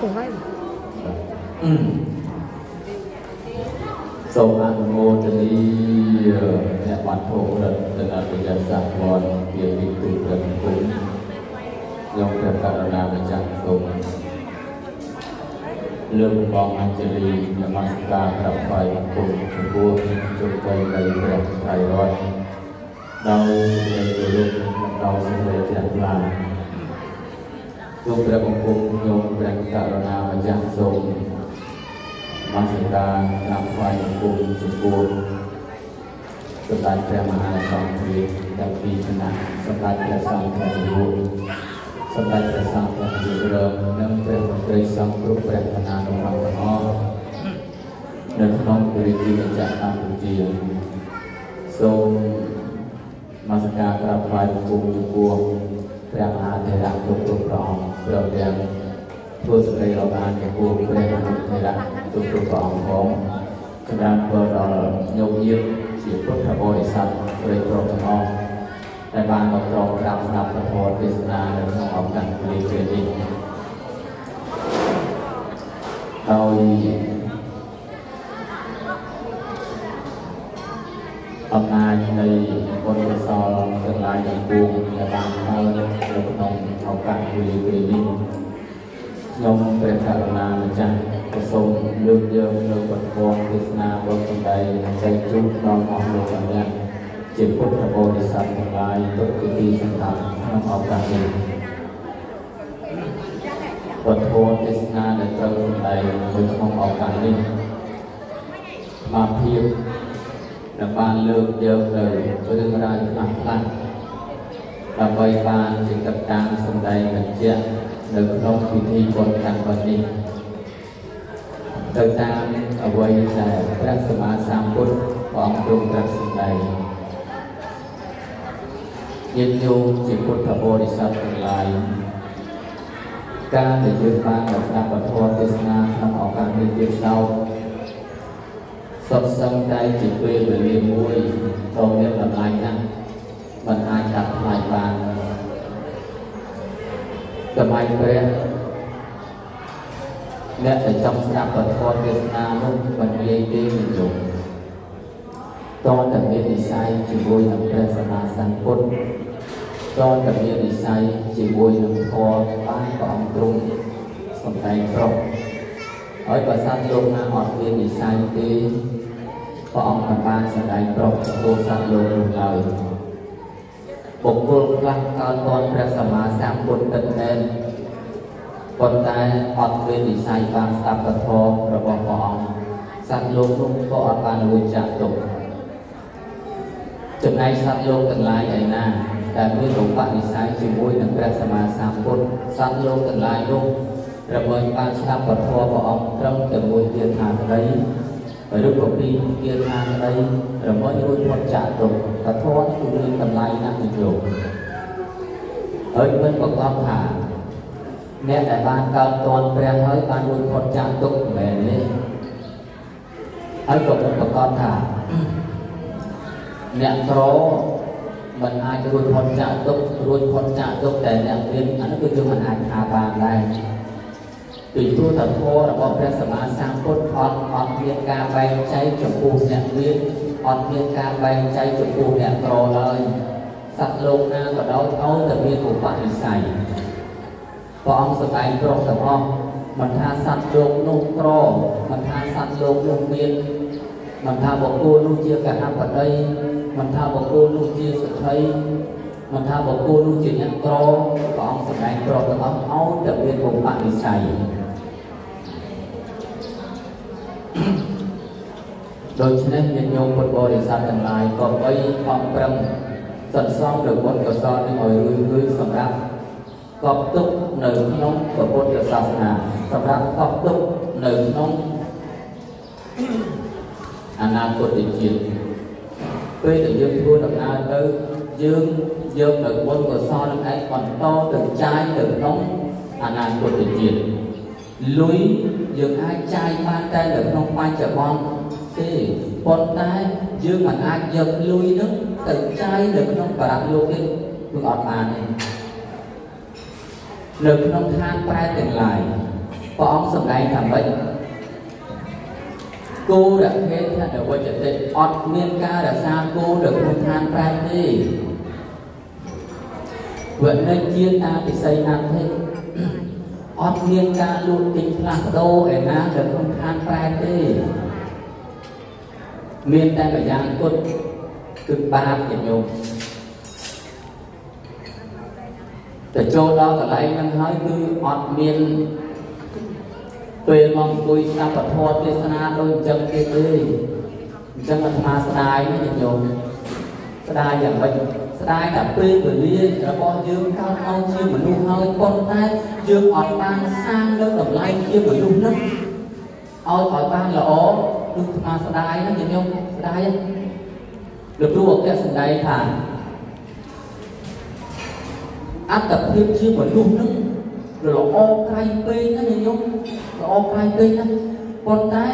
cũng vậy សូមអនុមោទនីអ្នកបានធម៌រដ្ឋទៅដល់ប្រយ័ត្នសាវ័នជាវិទូព្រះគុណខ្ញុំព្រះករុណាម្ចាស់សូមលើកបងអញ្ជលីនមស្ការក្រាបថ្វាយបង្គំចំពោះជន្តីនៃព្រះថៃរដ្ឋដោយសេចក្តីគោរពនិងដោយសេចក្តីជ្រះថ្លា សូមព្រះបង្គំខ្ញុំព្រះករុណាម្ចាស់សូមនមស្ការក្រាបថ្វាយបង្គំចំពោះសម្ដេចព្រះមហាសង្ឃរាជទាំងពីរគណៈសម្ដេចព្រះសង្ឃរាជសម្ដេចព្រះសង្ឃរាជរងនិងព្រះមន្ត្រីសង្ឃគ្រប់ព្រះគណៈក្នុងទាំងអស់នៅក្នុងរាជាណាចក្រកម្ពុជាសូមនមស្ការក្រាបថ្វាយបង្គំចំពោះ ព្រះមហាធេរៈគ្រប់គ្រប់ព្រះអង្គព្រមទាំងធ្វើសេចក្តីរំអានចំពោះព្រះមហាធេរៈគ្រប់គ្រប់ព្រះអង្គផងសម្រាប់ធ្វើដល់ញោមញាតជាពុទ្ធបរិស័ទប្រិយប្រុសទាំងអស់ដែលបានមកត្រង់ក្រាបស្ដាប់ពធទេសនានៅក្នុងឱកាសពេលពេលនេះហើយអំណាចនៃបុណ្យកុសលទាំងឡាយទាំងពួងដែលបានកើតនៅក្នុង ឱកាសពេលពេលនេះខ្ញុំព្រះករុណាម្ចាស់ក៏សូមលើកយកនៅពធទេសនាបទសម្ដែងចែកជូនដល់អស់លោកអ្នកជាពុទ្ធបរិស័ទទាំងឡាយទុកទីសន្តានក្នុងឱកាសនេះពធទេសនាដែលត្រូវសម្ដែងនៅក្នុងឱកាសនេះមកភាពដែលបានលើកយកនៅរឿងរ៉ាវខ្លះខ្លះ ដើម្បីបានជាកត្តាសម្ដែងបញ្ជាក់នៅក្នុងពិធីបុណ្យកាន់បិណ្ឌនេះទៅតាមអ្វីដែលព្រះសម្មាសម្ពុទ្ធព្រះអង្គទ្រង់ត្រាស់សម្ដែងញាតិញោមជាពុទ្ធបរិស័ទទាំងឡាយការដែលយើងបានមកស្ដាប់ពធទេសនាក្នុងឱកាសនេះទៀតសោតសុទ្ធសឹងតែជាពេលវេលាមួយដ៏មានតម្លៃណាស់ មិនអាចកាត់ថ្លៃបានសម័យព្រះអ្នកដែលចង់ស្ដាប់ពធទេសនានោះមិនងាយទេនិយមតើតែមាននិស័យជាមួយនឹងព្រះសម្មាសម្ពុទ្ធតើតែមាននិស័យជាមួយនឹងធម៌បានព្រះអង្គទ្រង់សម្ដែងប្រុសហើយបើសិនលោកណាអត់មាននិស័យទេព្រះអង្គមិនបានសម្ដែងប្រុសចូលសត្វលោកនោះឡើយ បុគ្គលខ្លះកើតតនព្រះសម្មាសម្ពុទ្ធទឹកមែនប៉ុន្តែអត់មាននិស័យបានស្ដាប់ពធរបស់ព្រះអង្គសត្វលោកនោះក៏អត់បានរួចចាក់ទុកចំណែកសត្វលោកទាំងឡាយឯណាដែលមានរូបនិស័យជាមួយនឹងព្រះសម្មាសម្ពុទ្ធសត្វលោកទាំងឡាយនោះដើម្បីបានស្ដាប់ពធព្រះអង្គត្រឹមតែមួយទៀតថាក្តី ឬក៏ពីទៀតថាក្តីដើម្បីរួចផុតចាកទុកពធគឺមានតម្លៃណាស់ទីលោកហើយមិនប្រកបថាអ្នកដែលបានកើតតនព្រះហើយបានរួចផុតចាកទុកមិនមែនទេហើយក៏មិនប្រកបថាអ្នកក្រមិនអាចរួចផុតចាកទុករួចផុតចាកទុកតែអ្នកមានអានោះគឺយើងមិនអាចថាបានដែរ ពីព្រោះតធម៌របស់ព្រះសម្មាសម្ពុទ្ធអត់អត់មានការបែងចែកចំពោះអ្នកមានអត់មានការបែងចែកចំពោះអ្នកក្រឡើយសត្វលោកណាក៏ដោយឲ្យតែមានឧបនិស្ស័យព្រះអង្គសម្ដែងប្រុសទាំងអស់មិនថាសត្វលោកនោះក្រមិនថាសត្វលោកនោះមានមិនថាបុគ្គលនោះជាកហបតីមិនថាបុគ្គលនោះជាសទ្ធិមិនថាបុគ្គលនោះជាអ្នកក្រព្រះអង្គសម្ដែងប្រុសទាំងអស់ឲ្យតែមានឧបនិស្ស័យ ដូច្នេះញាតិញោមពុទ្ធបរិស័ទទាំងឡាយក៏បីខំប្រឹងសន្សំនៅបុណ្យកុសលនេះឲ្យរឿយរឿយសម្រាប់កប់ទុកនៅក្នុងពុទ្ធសាសនាសម្រាប់កប់ទុកនៅក្នុងអនាគតជាតិពេលដែលយើងធ្វើដំណើរទៅយើងយកនៅបុណ្យកុសលនឹងឯងបន្តទៅចាយទៅក្នុងអនាគតជាតិលុយ យើងអាចចាយបានតែនៅក្នុងបច្ចុប្បន្នទេប៉ុន្តែយើងមិនអាចយកលុយនឹងទៅចាយនៅក្នុងបរិបទលោកនេះគឺអត់បានទេនៅក្នុងឋានប្រែទាំងឡាយព្រះអង្គសម្ដែងថាម៉េចគោរខេតធវិជ្ជតិអត់មានការរក្សាគោនៅក្នុងឋានប្រែទេវនិជាតាពិសីណាទេ អត់មានការលួចទិញផ្លាស់ប្ដូរឯណានៅក្នុងឋានប្រែទេមានតែម្យ៉ាងគត់គឺបាបជាញោមទៅចូលដល់កន្លែងហ្នឹងហើយគឺអត់មានពេលមកអង្គុយស្ដាប់ពធទេសនាដូចអញ្ចឹងទៀតទេអញ្ចឹងអាត្មាស្ដាយណាញោមស្ដាយយ៉ាងម៉េច ស្ដាយតែពេលវេលារបស់យើងកើតមកជាមនុស្សហើយប៉ុន្តែយើងអត់បានសាងនៅតម្លៃជាមនុស្សនោះឲ្យឲ្យបានល្អគឺអាត្មាស្ដាយណាញោមស្ដាយលោកគ្រូអគ្គសម្ដែងថាអត្តភាពជាមនុស្សនឹងល្អក្រៃពេកណាញោមល្អក្រៃពេកណាប៉ុន្តែ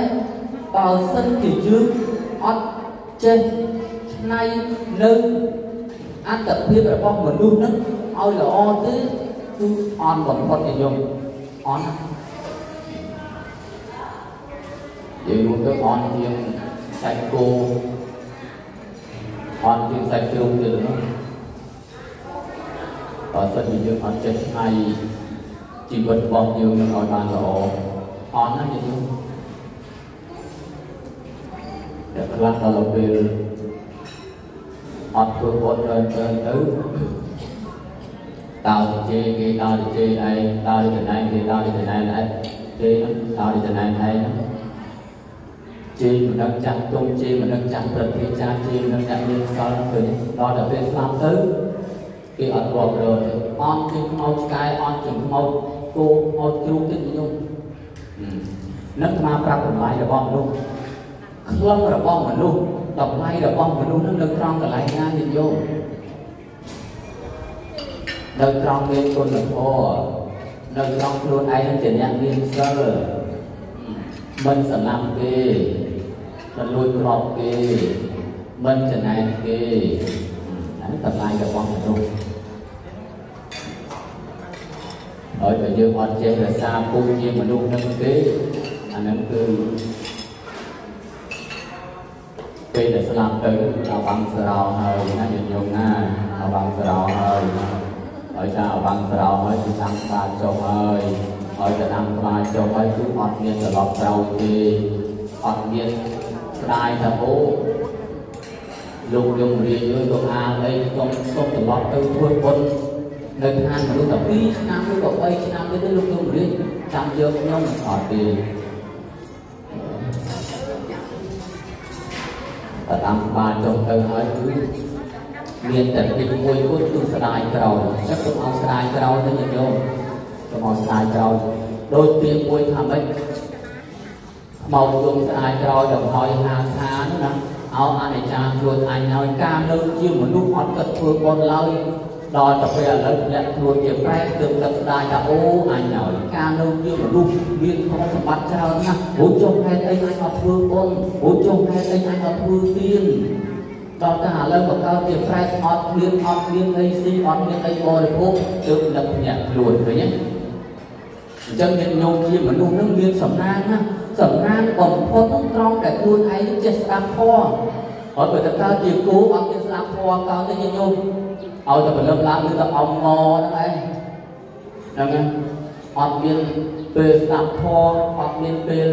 បើសិនជាយើងអត់ចេះឆ្នៃនៅ អត្តភាពរបស់មនុស្សនឹងឲ្យល្អទេគឺអន់បំផុតញោមអន់យើងរួមទៅអន់ជាងសាច់គោអន់ជាងសាច់ជ្រូកទៀតនោះបើសិនជាយើងអត់ចេះឆ្នៃជីវិតរបស់យើងនឹងឲ្យបានល្អអន់ណាស់យើងតែខ្លះដល់ពេល អត់ធ្វើបុណ្យច្រើនច្រើនទៅតើជេគេដល់ជេឯងដល់ចំណែងគេដល់ចំណែងឯងជេហ្នឹងដល់ចំណែងឯងហ្នឹងជេមិនដឹងចាស់ទុំជេមិនដឹងចាស់ប្រតិចាជេមិនដឹងអ្នកមានសល់ទៅដល់តែពេលស្លាប់ទៅគេអត់រាប់រើទេអន់ជាងខ្មោចឆ្កែអន់ជាងខ្មោចគោខ្មោចជ្រូកទៀតខ្ញុំនឹងស្មាប្រាប់តម្លៃរបស់មនុស្សក្លឹមរបស់មនុស្ស តម្លៃរបស់មនុស្សនឹងនៅត្រង់កន្លែងណាញាតិញោមនៅត្រង់មានគុណធម៌នៅត្រង់ខ្លួនឯងជាអ្នកមានសិលមិនសម្លាប់គេមិនលួចគ្រាប់គេមិនចំណែនគេអានេះតម្លៃរបស់មនុស្សហើយបើយើងអត់ចេះរក្សាពូជជាមនុស្សនឹងទេអានឹងគឺ ពេលដែលស្លាប់ទៅអវង្សរោហើយណាញាតិញោមណាអវង្សរោហើយហើយថាអវង្សរោហើយគឺតាមស្បាចុះហើយហើយទៅតាមស្បាចុះហើយគឺអត់មានត្រឡប់ក្រោយទេអត់មានស្ដាយថាអូលោកយមរាជអើយលោកអាអីខ្ញុំសូមត្រឡប់ទៅធ្វើបុណ្យនៅឋានមនុស្សតែ2ឆ្នាំឬក៏3ឆ្នាំទៀតទេលោកយមរាជចាំយកខ្ញុំអត់ទេ តែតាមបានចុះទៅហើយគឺមានតែពីមួយគត់គឺស្ដាយក្រោយចឹងខ្ញុំអត់ស្ដាយក្រោយទៅញញោមខ្ញុំអត់ស្ដាយក្រោយដូចពីមួយថាម៉េចមកយំស្ដាយក្រោយដល់ហើយហាថានោះណាអោអនិច្ចាជួយអញហើយការនៅជាមនុស្សអត់គិតធ្វើបុណ្យឡើយ ដល់ទៅពេលឥឡូវអ្នកខ្លួនជាប្រែទើបទឹកស្ដាយថាអូអញហើយការនៅជាមនុស្សមានធម៌សម្បត្តិច្រើនណាស់ព្រោះចុះហេតុអីអញអត់ធ្វើបុណ្យព្រោះចុះហេតុអីអញអត់ធ្វើទានដល់តែឥឡូវមកកើតជាប្រែអត់មានអត់មានអីស៊ីអត់មានអីបរិភោគទើបនឹកញាក់ខ្លួនឃើញទេអញ្ចឹងញាតិញោមជាមនុស្សនឹងមានសំណាងណាសំណាងបំផុតត្រង់តែខ្លួនឯងចេះស្ដាប់ធម៌ហើយបើតើកើតជាគោអត់មានស្ដាប់ធម៌កើតទេញាតិញោម ឲ្យតែពលឹមឡើងឬទៅអំងហ្នឹងឯងហ្នឹងហើយអត់មានពេលស្ដាប់ធម៌អត់មានពេល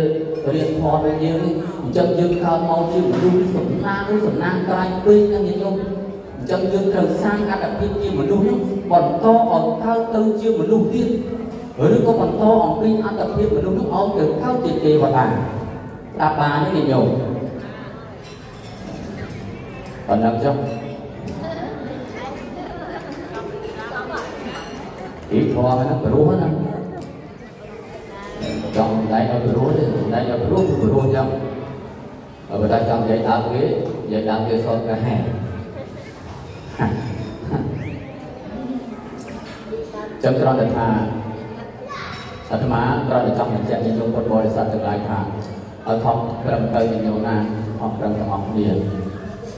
រៀនធម៌ដូចយើងអញ្ចឹងយើងកើតមកជាមនុស្សសំណាងឬសំណាងក្រៃពេកណាញាតិញោមអញ្ចឹងយើងត្រូវសាងអត្តភាពជាមនុស្សហ្នឹងបន្តឲ្យកើតទៅជាមនុស្សទៀតឬក៏បន្តអំពីអត្តភាពមនុស្សនោះឲ្យទៅកើតជាទេវតាស្ដាប់បានទេញោមប៉ុណ្ណឹងចុះ ពីធម៌ហ្នឹងព្រោះណាចង់ដៃឲ្យព្រោះទេដៃឲ្យព្រោះគឺព្រោះចឹងបើតែចង់និយាយដើមគេនិយាយដើមគេសតកាហែចឹងគ្រាន់តែថាអាត្មាត្រូវតែចង់បញ្ជាក់ញោមពុទ្ធបរិស័ទទាំងឡាយថាឲ្យខំប្រឹងទៅញោមណាខំប្រឹងទាំងអស់គ្នា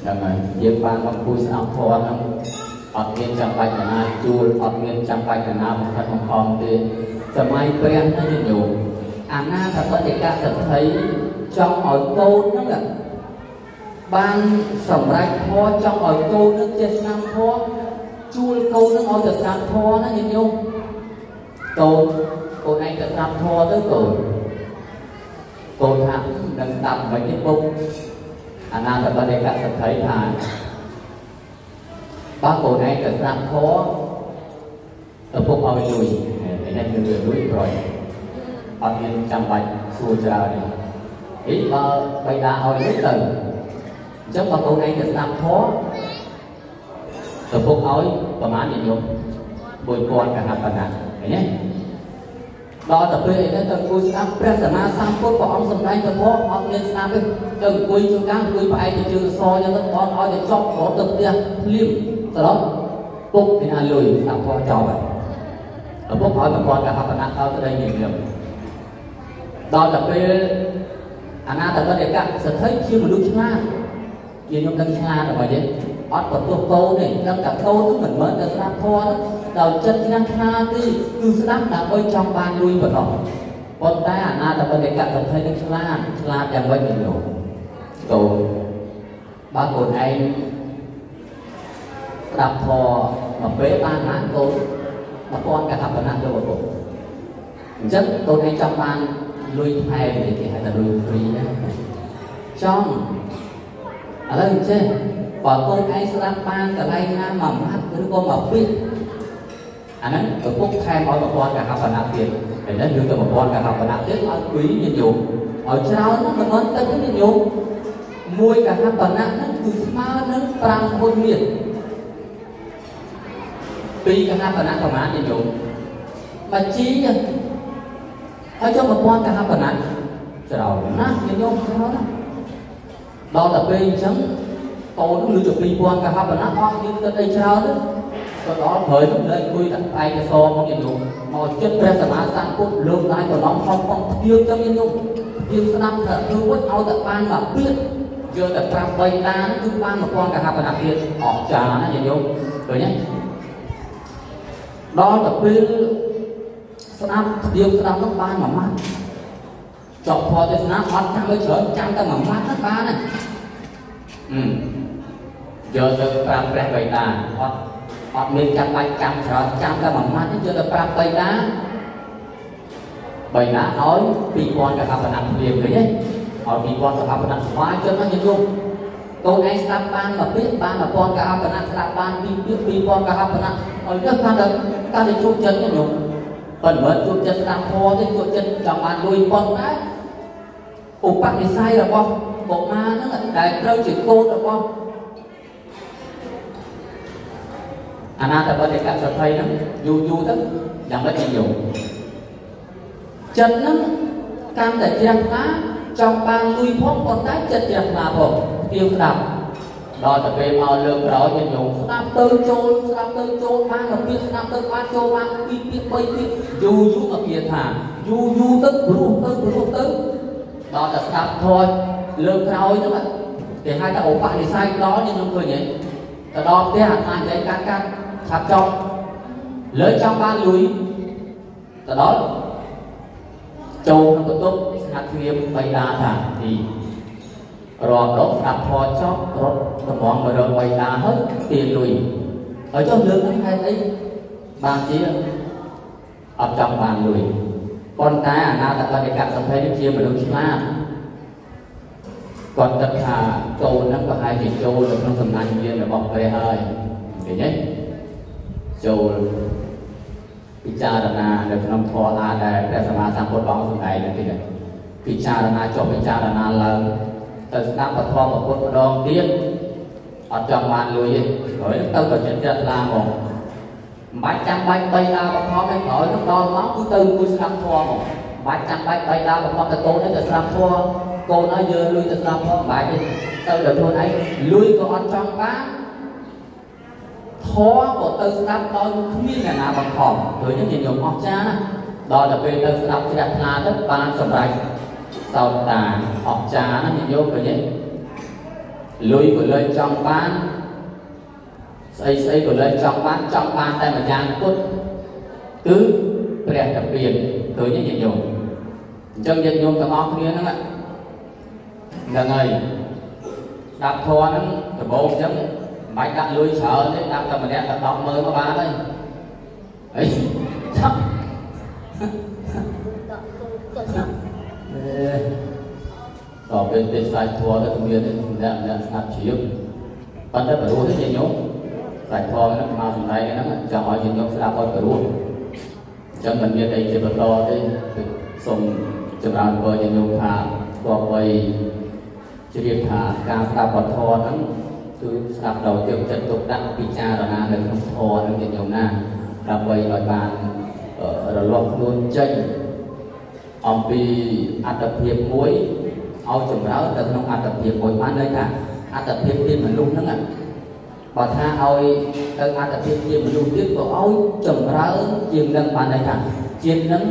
ហ្នឹងហើយយើងបានមកគួយស្ដាប់ធម៌ហ្នឹង អត់មានចាំបាច់ណាជួលអត់មានចាំបាច់ណាបង្ខិតបង្ខំទេសម័យព្រះណាញោមណាថាបតិកៈសទ្ធិចង់ឲ្យកូនហ្នឹងបានសម្រេចធម៌ចង់ឲ្យកូននឹងចេះស្នាមធម៌ជួលកូននឹងឲ្យទៅស្នាមធម៌ណាញាតិញោមកូនកូនឯងទៅស្នាមធម៌ទៅកូនកូនថានឹងស្ដាប់មិនទេពុកអាណាតបតិកៈសទ្ធិថា បើកូនឯងទៅស្ដាប់ធម៌ឪពុកឲ្យលុយនេះគឺលុយប្រយអត់មានចាំបាច់សួរច្រើនទេហីបើបៃតាឲ្យលុយទៅអញ្ចឹងបើកូនឯងទៅស្ដាប់ធម៌ឪពុកឲ្យប្រមាណនិយម1000កហបណៈឃើញទេដល់ទៅពេលនេះទៅអង្គុយស្ដាប់ព្រះសម្មាសម្ពុទ្ធព្រះអង្គសម្ដែងពធអត់មានស្ដាប់ទេទៅអង្គុយជួនកាលអង្គុយផ្អែកទៅជើងសយ៉ាងទៅបងឲ្យទៅចប់រត់ទៅផ្ទះភ្លាម ត្រឡប់ពុកពីណាលុយស្ដាប់ធម៌ចប់ហើយឪពុកឲ្យប្រព័ន្ធកហបណៈដល់ទៅដីញញឹមដល់ទៅពេលអនាតបតិកៈសទ្ធិជាមនុស្សឆ្លាតជាខ្ញុំដឹងឆ្លាតរបស់យើងអត់បន្ទោះកូនទេដឹងតែកូននឹងមិនមែនតែស្ដាប់ធម៌ដោយចិត្តជ្រះថ្លាទេគឺស្ដាប់ដើម្បីចង់បានលុយប៉ុណ្ណោះប៉ុន្តែអនាតបតិកៈសទ្ធិនឹងឆ្លាតឆ្លាតយ៉ាងម៉េចមិនรู้កូនបើកូនឯង ស្ដាប់ធម៌មកពេលបានណាកូន1000កហបណៈលោកឪពុកអញ្ចឹងកូនឯងចង់បានលុយថែមនេះគេហៅថាលុយហ្វ្រីណាចង់ឥឡូវអញ្ចេះបើកូនឯងស្ដាប់បានកន្លែងណាមួយម៉ាត់ឬក៏មួយពាក្យអាហ្នឹងឪពុកថែមឲ្យ1000កហបណៈទៀតឥឡូវយើងទៅ1000កហបណៈទៀតឲ្យគួយញាតិញោមឲ្យច្រើនហ្នឹងមិនទៅញាតិញោមមួយកហបណៈហ្នឹងគឺស្មើនឹង5ហ៊ុនមាន ពីកហបណៈប្រមាណញាតិញោមបាជីហើយចុះ1000កហបណៈច្រើនណាស់ញាតិញោមច្រើនណាស់ដល់តែពេលអញ្ចឹងកូននឹងលឺទៅ2000កហបណៈអស់មានទឹកអីច្រើនទៅដល់ព្រៃនឹងនៅអង្គុយតែឯកសរមកញាតិញោមមកចិត្តព្រះសម្មាសម្ពុទ្ធលើកដៃប្រឡំខំខំផ្ទៀងទៅញាតិញោមយើងស្ដាប់ថាគឺវិញឲ្យតែបានមកពាក្យយកតែប្រាប់បីតាគឺបាន1000កហបណៈទៀតអស្ចារ្យណាញាតិញោមឃើញទេ ដល់ទៅពេលស្ដាប់ស្ទៀងស្ដាប់នោះបានមួយម៉ាត់ចប់ផលទេសនាអត់ចាំឲ្យច្រើនចាំតែមួយម៉ាត់ហ្នឹងបានណាអឺយកទៅប្រាប់ព្រះបិតាអត់អត់មានចាំបាច់ចាំច្រើនចាំតែមួយម៉ាត់ទេយកទៅប្រាប់បិតាបិតាឲ្យ2000កហបណៈព្រាមឃើញទេឲ្យ2000កហបណៈស្វាយចិត្តណាញោម កូនឯងស្ដាប់បានមួយពាក្យបាន1000កហបណៈស្ដាប់បានពីរពាក្យ2000កហបណៈឲ្យទៅកាន់តែកាន់តែជួបចិត្តញោមប៉ុន្តែជួបចិត្តស្ដាប់ធម៌ទេជួបចិត្តចង់បានលុយប៉ុន្តែឧបនិស្ស័យរបស់កុមារហ្នឹងដែលត្រូវជាកូនរបស់អនាតបតិកសទ្ធិហ្នឹងយូរយូរទៅយ៉ាងម៉េចញោមចិត្តហ្នឹងកាន់តែជ្រះថ្លាចង់បានលុយផងប៉ុន្តែចិត្តជ្រះថ្លាផង ទៀងស្ដាប់ដល់តែពេលមកលើកក្រោយញោមស្ដាប់ទៅចូលស្ដាប់ទៅចូលបានមកពីស្ដាប់ទៅបានចូលបានពីពី3ពីយូរយូរមកគេថាយូរយូរទៅព្រោះទៅព្រោះទៅដល់តែស្ដាប់ធម៌លើកក្រោយហ្នឹងគេហៅថាឧបនិស្ស័យដល់ញោមឃើញទេទៅដល់ផ្ទះអាត្មានិយាយកាត់កាត់ឆាប់ចប់លើចង់បានលុយទៅដល់ចូលក្នុងបន្ទប់ស្ងាត់គ្រាមបៃតាថាទី រាល់ដកស្ដាប់ធម៌ចប់រត់កំងមករកបៃតាហើយទាលុយហើយចុះលើកនេះហេតុអីបានជាអត់ចង់បានលុយប៉ុន្តែអាណាតបតិកៈសភ័យនេះជាមនុស្សឆ្លាតគាត់គិតថាកូនហ្នឹងប្រហែលជាចូលនៅក្នុងសំណាញ់មានរបស់ព្រះហើយឃើញទេចូលពិចារណានៅក្នុងធម៌អាដែលព្រះសម្មាសម្ពុទ្ធអង្គសម្ដែងនេះទេពិចារណាចុះពិចារណាឡើង ទៅស្ដាប់ពធមពុទ្ធម្ដងទៀតអត់ចង់បានលុយទេហើយទៅក៏ចិត្តចិត្តឡាហ្មងមិនបាច់ចាំបាច់បីដាបឋមឯក្រោយទៅដល់មកគឺទៅមួយស្ដាប់ធម៌ហ្មងបាច់ចាំបាច់បីដាបឋមទៅកូនទៅស្ដាប់ធម៌កូនឲ្យយើងលុយទៅស្ដាប់ធម៌មិនបាច់ទេទៅដល់ខ្លួនឯងលុយក៏អត់ចង់បានធម៌ក៏ទៅស្ដាប់ដោយគ្មានអ្នកណាបង្ខំឃើញទេញោមអស្ចារ្យណាដល់ទៅពេលទៅស្ដាប់ជ្រះថ្លាទៅបានសម្រេច សោតតាអស្ចារ្យណាញោមឃើញទេលុយក៏លុយចង់បានស្អីស្អីក៏លុយចង់បានចង់បានតែម្យ៉ាងពុទ្ធគឺព្រះតាពៀនឃើញទេញោមអញ្ចឹងញាតិញោមទាំងអស់គ្នាហ្នឹងហ្នឹងហើយដាប់ធរហ្នឹងដំបូងអញ្ចឹងមិនបាច់ដាក់លុយច្រើនទេដាក់តែម្នាក់តែ100000មកបានហើយអីចា ប់តើពេលទេសាច់ធរទៅមានម្នាក់ម្នាក់ស្ងាត់ជ្រាបប៉ុន្តែបរោះទេញាតិញោមសាច់ធរហ្នឹងមកសម្ដែងហ្នឹងចង់ឲ្យញាតិញោមស្ដាប់ឲ្យបរោះអញ្ចឹងមិនមានអីជាបន្តទេសូមចម្រើនពរញាតិញោមថាគប្បីជ្រាបថាការស្ដាប់បទធម៌ហ្នឹងគឺស្ដាប់ដោយយកចិត្តទុកដាក់ពិចារណានៅក្នុងធម៌នឹងញាតិញោមណាដើម្បីឲ្យបានរលាស់ខ្លួនចេញ អំពីអត្តភាពមួយឲ្យចម្រើនទៅក្នុងអត្តភាពមួយបានន័យថាអត្តភាពជាមនុស្សហ្នឹងបើថាឲ្យទៅអត្តភាពជាមនុស្សទៀតក៏ឲ្យចម្រើនជាងនឹងបានន័យថាជាតិនឹង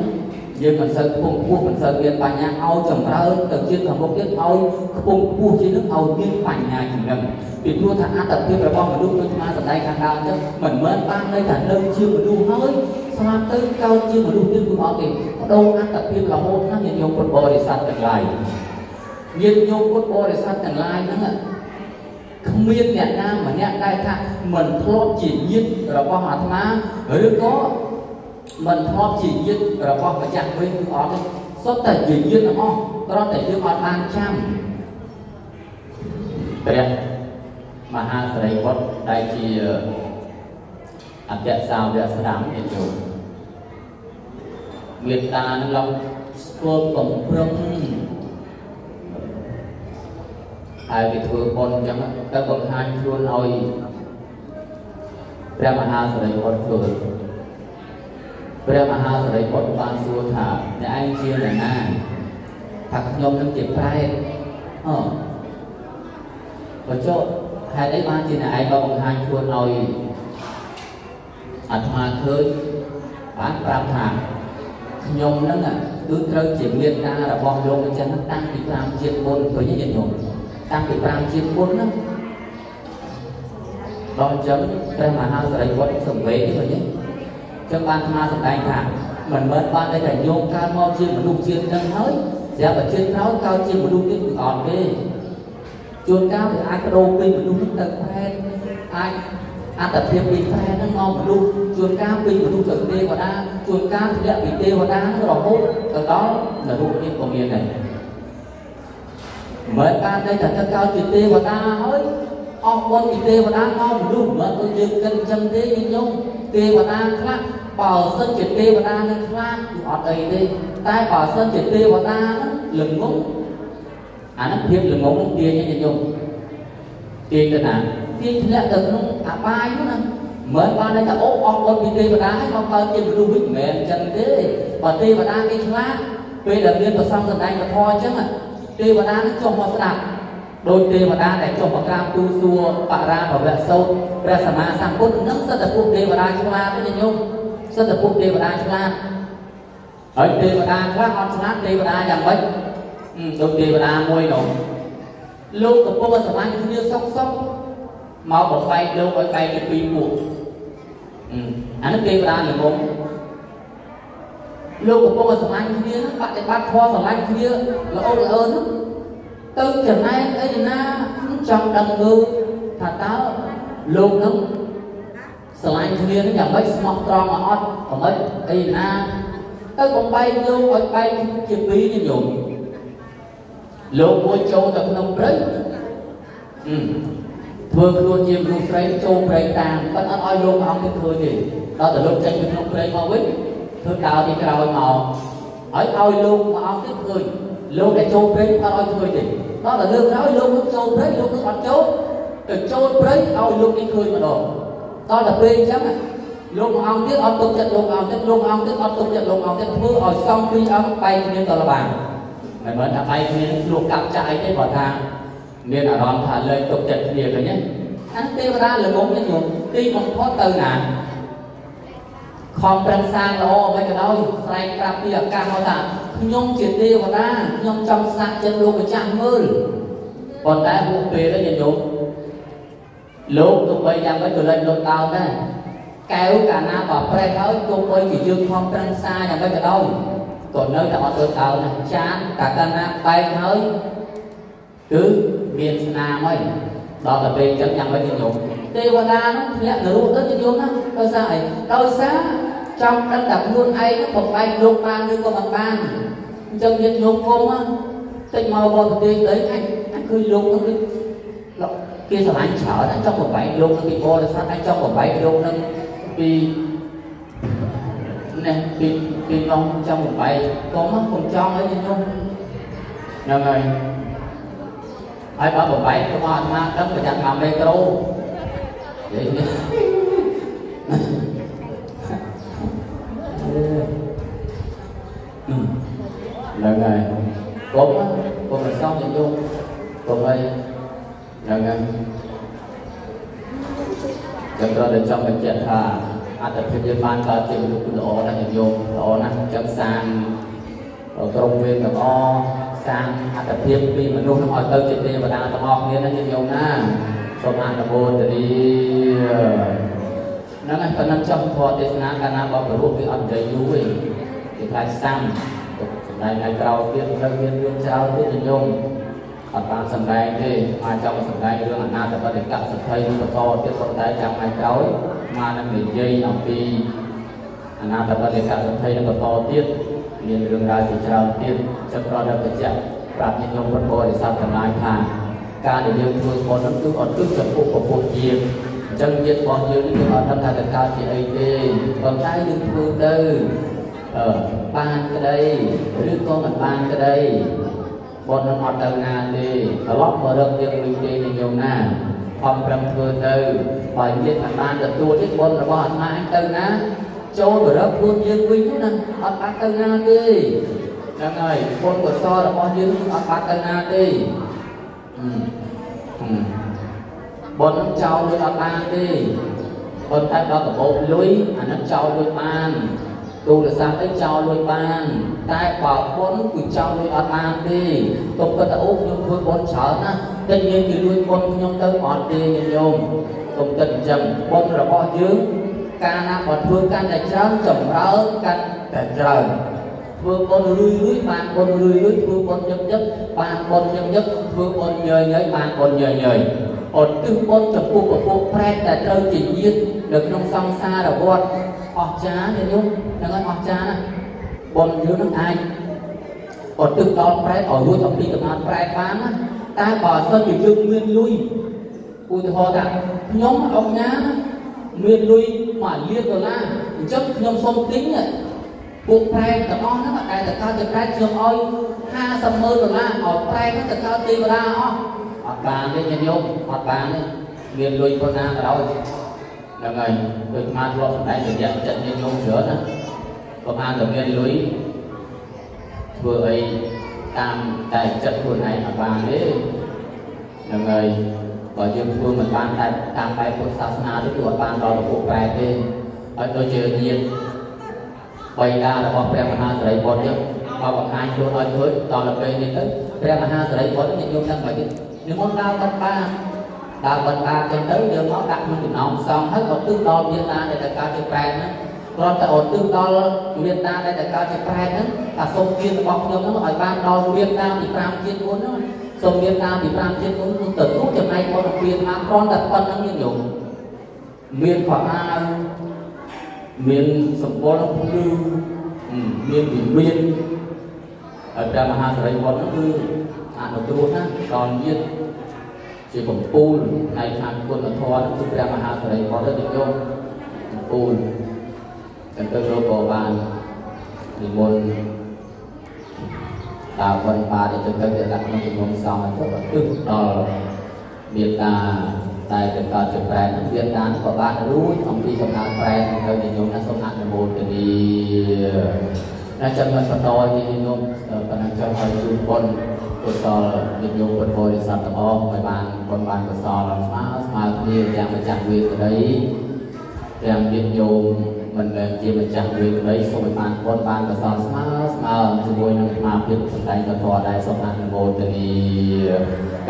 យើងមិនសូវខ្ពង់ខ្ពស់មិនសូវមានបញ្ញាឲ្យចម្រើនទៅជាតិខាងមុខទៀតឲ្យខ្ពង់ខ្ពស់ជាងនឹងឲ្យមានបញ្ញាជាងនឹងពីព្រោះថាអត្តភាពរបស់មនុស្សដូចស្មាសម្ដែងខាងដើមអញ្ចឹងមិនមែនបានន័យថានៅជាមនុស្សហើយ ស្មាទៅកោតជាមនុស្សទៀតគឺអត់ទេបដូរអត្តភាពរហូតណាស់ញាតិញោមពុទ្ធបរិស័ទទាំងឡាយញាតិញោមពុទ្ធបរិស័ទទាំងឡាយហ្នឹងគ្មានអ្នកណាម្នាក់ដែលថាមិនធ្លាប់ជាញាតិរបស់អាត្មាឬក៏មិនធ្លាប់ជាញាតិរបស់ម្ចាស់វិញគឺអត់ទេសុទ្ធតែជាញាតិទាំងអស់គ្រាន់តែយើងអត់បានចាំព្រះមហាសរិបុត្រដែលជាអន្តរសាវកស្ដាំនេះយោមេ ត្តានឹងឡងស្គាល់បំប្រឹងហើយគេធ្វើបុណ្យអញ្ចឹងទៅបង្ហាញខ្លួនឲ្យព្រះមហាសរិបុត្រធ្វើព្រះមហាសរិបុត្របានសួរថាអ្នកឯងជាអ្នកណាថាខ្ញុំនឹងជាប្រែតអូបើចុះហេតុអីបានជាអ្នកឯងក៏បង្ហាញខ្លួនឲ្យអាត្មាឃើញបានប្រាប់ថា ខ្ញុំហ្នឹងគឺត្រូវជាមេត្តារបស់លោកម្ចាស់តាំងពី5ជាតិមុនព្រោះញាតិញោមតាំងពី5ជាតិមុនហ្នឹងដល់អញ្ចឹងព្រះមហាសរិវត្តសំវេនេះវិញចឹងបានអាត្មាសម្ដែងថាមិនមែនបានតែញោមកើតមកជាមនុស្សជាតិហ្នឹងហើយស្រាប់តែជាតិក្រោយកើតជាមនុស្សទៀតគឺអត់ទេជួនកាលវាអាចបដូរពីមនុស្សទៅប្រែតអាច អត្តភាពពីប្រែហ្នឹងមកមនុស្សជួនកាលពីមនុស្សទៅទេវតាជួនកាលធ្លាក់ពីទេវតារហូតទៅដល់នរកនេះក៏មានដែរមិនបានតែតែកើតជាទេវតាហើយអស់បុណ្យពីទេវតាមកមនុស្សមិនទៅយើងគិតអញ្ចឹងទេញោមទេវតាខ្លះបើសិនជាទេវតានឹងខ្លាចគឺអត់អីទេតែបើសិនជាទេវតានឹងល្ងងអានោះភាពល្ងងនឹងទាញញញោមទាញទៅណា ទាញធ្លាក់ទៅក្នុងអបាយនោះណាមិនបានតែអូអស់បុណ្យពីទេវតាហើយមកកើតជាមនុស្សវិញមិនមែនអញ្ចឹងទេបើទេវតាគេខ្លាចពេលដែលមានប្រសងសម្ដែងពធអញ្ចឹងទេវតានឹងចុះមកស្ដាប់ដោយទេវតាដែលចុះមកក្រាបទូលសួរបរាភវៈសោតព្រះសម្មាសម្ពុទ្ធនឹងសិទ្ធិពួកទេវតាឆ្លាតទេញោមសិទ្ធិពួកទេវតាឆ្លាតហើយទេវតាខ្លះអត់ឆ្លាតទេវតាយ៉ាងម៉េចដូចទេវតាមួយនោះលោកកំពុងស្រឡាញ់គ្នាសុកសុក មកបបែកលោកឲ្យបែកជាពីរពួកអានេះទេវតាល្ងងលោកកំពុងស្រឡាញ់គ្នាបប្រតិបត្តិធម៌ស្រឡាញ់គ្នាល្អល្អនោះទៅចំណែកអីណាចង់ដឹងមើលថាតើលោកនឹងស្រឡាញ់គ្នានឹងយ៉ាងម៉េចស្មោះត្រង់អត់អ្មេចអីណាទៅបំបែកលោកឲ្យបែកជាពីរញោមលោកមួយចូលទៅក្នុងព្រៃ ធ្វើខ្លួនជាមនុស្សព្រៃចូលព្រៃតាមប៉ុន្តែអត់ឲ្យលោកអង្គទៅធ្វើទេដល់តែលោកចេញពីក្នុងព្រៃមកវិញធ្វើដើរទីក្រោយមកហើយឲ្យលោកមួយអង្គទៅឃើញលោកដែលចូលព្រៃអត់ឲ្យធ្វើទេដល់តែលើកក្រោយលោកនឹងចូលព្រៃលោកនឹងអត់ចូលទៅចូលព្រៃឲ្យលោកនេះឃើញម្ដងដល់តែពេលអញ្ចឹងលោកអង្គទៀតអត់ទុកចិត្តលោកអង្គទៀតលោកអង្គទៀតអត់ទុកចិត្តលោកអង្គទៀតធ្វើឲ្យសំពីរអង្គបែកគ្នាតលបានមិនមែនថាបែកគ្នាលោកកាប់ចាក់អីទេបើថា មានអារម្មណ៍ថាលើកទុកចិត្តគ្នាឃើញទេអានទេវតាល្ងងនេះញោមទីបំផុតទៅណាខំប្រឹងសាងល្អមិនក៏ដោយស្រែកប្រាប់ពីអាកាសមកថាខ្ញុំជាទេវតាខ្ញុំចង់ស្នាក់ចិត្តលោកម្ចាស់មើលប៉ុន្តែពួកពេលនេះញោមលោកទោះបីយ៉ាងម៉េចក៏លេចលោកដោតដែរកែវកាលណាបើប្រេះហើយទោះបីជាយើងខំប្រឹងសាយ៉ាងម៉េចក៏ដោយក៏នៅតែអត់ទៅដល់ណាចានកាលណាបែកហើយគឺ មានស្នាមហើយដល់តែពេលចឹងយ៉ាងម៉េចញោមទេវតានោះធ្លាក់នរកទៅញោមណាដោយសារអីដោយសារចង់ដឹងតែខ្លួនឯងបំបែកលោកបានឬក៏មិនបានអញ្ចឹងញាតិញោមគុំតិចមកបរទេសទៅអញអញឃើញលោកនោះគេស្រឡាញ់ច្រើនអញចង់បំបែកលោកនឹងពីបរិស័ទអញចង់បំបែកលោកនឹងពីនេះពីពីនំចង់បំបែកកុំកុំចង់អីញោមហ្នឹងហើយ ហើយបើបំបែកក៏អាត្មាដឹងប្រចាំ5មេក្រូនិយាយនេះហ្នឹងហើយកុំកុំមិនសមញោមកុំអីហ្នឹងហើយចឹងត្រូវតែចង់បញ្ជាក់ថាអត្តភាពយើងបានកើតជាមនុស្សល្អណាស់ញោមល្អណាស់ចឹងសាងក្រុមវេនទាំងអសា ងអត្តភាពពីមនុស្សនឹងឲ្យទៅជាទេវតាទាំងអស់គ្នាណាញោមណាសូមអនុមោទនីហ្នឹងហើយប៉ុណ្ណឹងចង់ធម៌ទេសនាកាលណាបបរុវាអត់និយាយយូរទេគេខ្លាចសាំសម្ដែងថ្ងៃក្រោយទៀតនៅមានរឿងច្រើនទៀតញោមអត់បានសម្ដែងទេអាចចង់សម្ដែងរឿងអនាតបតិកៈសទ្ធិនឹងបន្តទៀតប៉ុន្តែចាំថ្ងៃក្រោយមកនឹងនិយាយអំពីអនាតបតិកៈសទ្ធិនឹងបន្តទៀត មានរឿងរ៉ាវជាច្រើនទៀតចឹងប្រដៅបច្ចៈប្រាប់ញាតិញោមពុទ្ធបរិស័ទទាំងឡាយថាការដែលយើងធ្វើបុណ្យនោះគឺអត់គឺចំពោះពពុទ្ធជាអញ្ចឹងញាតិរបស់យើងនេះគឺអត់ដឹងថាតើកើតជាអីទេប៉ុន្តែយើងធ្វើទៅអឺបានក្តីឬក៏មិនបានក្តីបុណ្យនឹងអត់ទៅណាទេត្រឡប់មករឹកយើងវិញទេញោមណាខំប្រឹងធ្វើទៅបើញាតិមិនបានទទួលទេបុណ្យរបស់អាត្មាឯងទៅណា ចូលមករឹកខ្លួនយើងវិញទៅណាអត់បានទៅណាទេហ្នឹងហើយបុណ្យកុសលរបស់យើងអត់បានទៅណាទេបុណ្យនឹងចោលលុយអត់បានទេប៉ុន្តែដល់កបោបលុយអានឹងចោលលុយបានទូរស័ព្ទអីចោលលុយបាន តែបើបុណ្យគឺចោលលុយអត់បានទេទុកគាត់ទៅអូខ្ញុំធ្វើបុណ្យច្រើនណាតែយើងគឺលួចបុណ្យខ្ញុំទៅអត់ទេញោមទុំទឹកអញ្ចឹងបុណ្យរបស់យើង កាលណាបើធ្វើកាន់តែច្រើនចម្រើនកាន់តែច្រើនធ្វើបុណ្យរឿយរឿយបានបុណ្យរឿយរឿយធ្វើបុណ្យញឹកញឹកបានបុណ្យញឹកញឹកធ្វើបុណ្យញយញយបានបុណ្យញយញយអត់ទិសបុណ្យចំពោះពពួកប្រែតតែត្រូវជាញាតនៅក្នុងសង្សារវដ្តអស្ចារ្យញោមហ្នឹងហើយអស្ចារ្យណាបុណ្យយើងនឹងអាចអត់ទិសដល់ប្រែតឲ្យរួចអំពីកំណត់ប្រែតបានណាតែបើសិនជាយើងមានលុយឧទាហរណ៍ថាខ្ញុំអង្គញាមានលុយ មួយលានដុល្លារអញ្ចឹងខ្ញុំសូមទិញពួកប្រែទាំងអស់ហ្នឹងតែតើទៅប្រែខ្ញុំឲ្យ50ម៉ឺនដុល្លារឲ្យប្រែទៅកើតទេវតាអស់អត់បានទេញាតិញោមអត់បានទេមានលុយប៉ុណ្ណាក៏ដោយហ្នឹងហើយដូចមកធ្លាប់សម្ដែងរយៈចិត្តញាតិញោមច្រើនណាបើបានតែមានលុយធ្វើអីតាមតែចិត្តខ្លួនឯងអត់បានទេហ្នឹងហើយ បើយើងធ្វើមិនបានតែតាមបែបពុទ្ធសាសនាទេគឺអត់បានដល់របបបែបទេហើយដូចជាញាតិបៃតារបស់ព្រះមហាសារីបុត្រយើងមកបង្ហាញខ្លួនឲ្យឃើញដល់ទៅពេលនេះទៅព្រះមហាសារីបុត្រនេះយកដឹងមកទៀតនិមន្តដើរបិណ្ឌបាតដើរបិណ្ឌបាតចឹងទៅយើងមកដាក់ក្នុងចំណោមសង្ឃហើយក៏ទិសដល់មេត្តាដែលតែកើតជាប្រែតហ្នឹងគ្រាន់តែអត់ទិសដល់មេត្តាដែលតែកើតជាប្រែតហ្នឹងថាសូមជារបស់ខ្ញុំហ្នឹងឲ្យបានដល់មេត្តាពី5ជាតិមុនហ្នឹង សូមមេត្តាពី5ជាតិមុនទៅទទួលចំណែកបុណ្យពីមកគ្រាន់តែប៉ុណ្្នឹងយើងយល់មានខោអាវមានសម្បុរភ្លឺមានវិមានហើយព្រះមហាសរិវត្តគឺអនុគ្រោះណាដល់ញាតជាកំពូលនៃខាងគុណធម៌គឺព្រះមហាសរិវត្តទៅយកកំពូលចឹងទៅលោកក៏បាននិមន្ត តាវណ្ណបាទៅទៅទៅដាក់ក្នុងជំនុំសង្ឃទៅទិសដល់មេត្តាតែទៅកើតជាប្រែនឹងវាតាក៏បានរួចអំពីកំណើតប្រែទៅនិយមណាសូមអនុមោទនីណាចាំមកបន្តនេះញោមប៉ុណ្ណឹងចាំឲ្យជូនបុណ្យកុសលញាតិញោមពុទ្ធបរិស័ទទាំងអស់ឲ្យបានបុណ្យបានកុសលស្មើស្មើគ្នាទាំងម្ចាស់វេក្តីទាំងញាតិញោម មិនមែនជាម្ចាស់វេក្តីសូមឲ្យបានបុណ្យបានកុសលស្មើស្មើជាមួយនឹងអាត្មាភាពសម្ដែងពធដែរសូមអនុមោទនី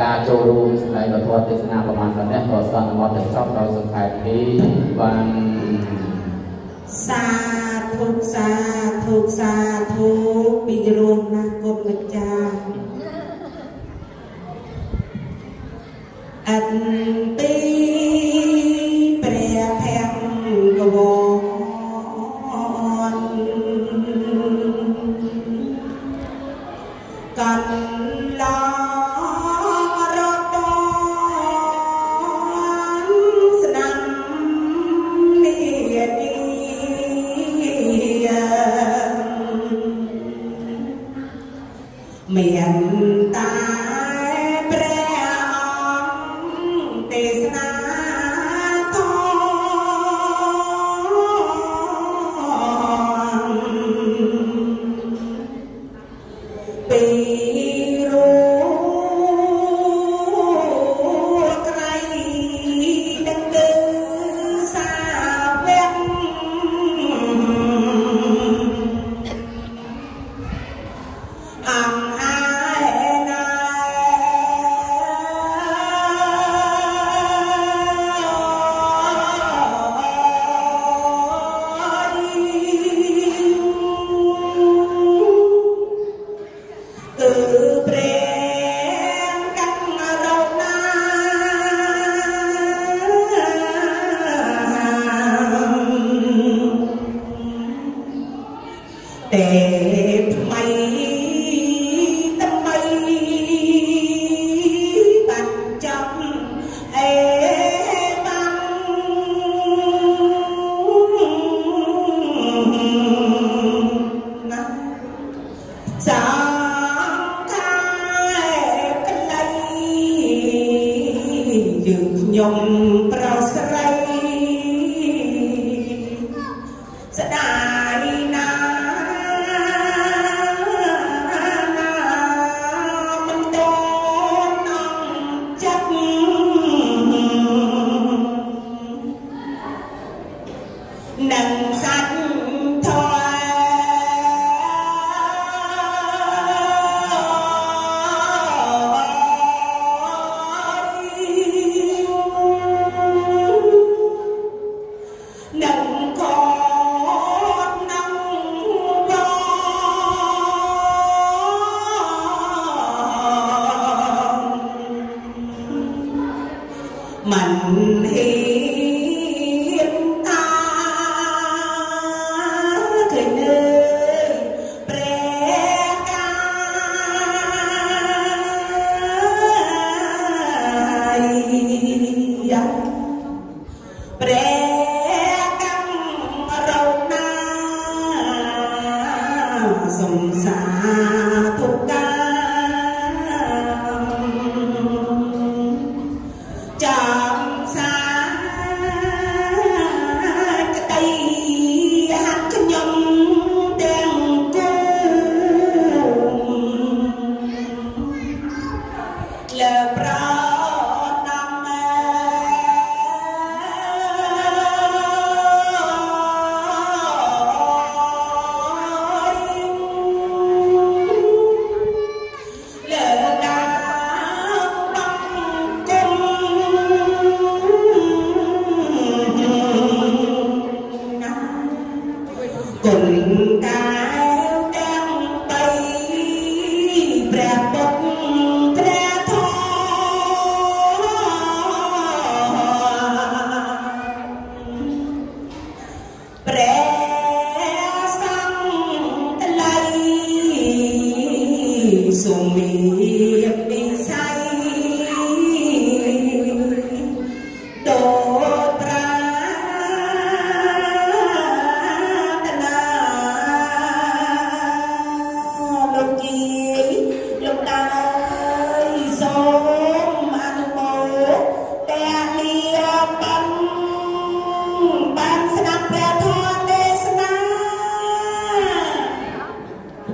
ការចូលរួមសម្ដែងពធទេសនាប្រមាណប៉ុណ្ណេះក៏សន្មតទៅចប់ដោយសង្ខេបនេះបានសាធុសាធធុសាធុពីរោះណាគុណម្ចាស់អត្តទីព្ខាកលៃយើងខ្ញុំប្រស្រី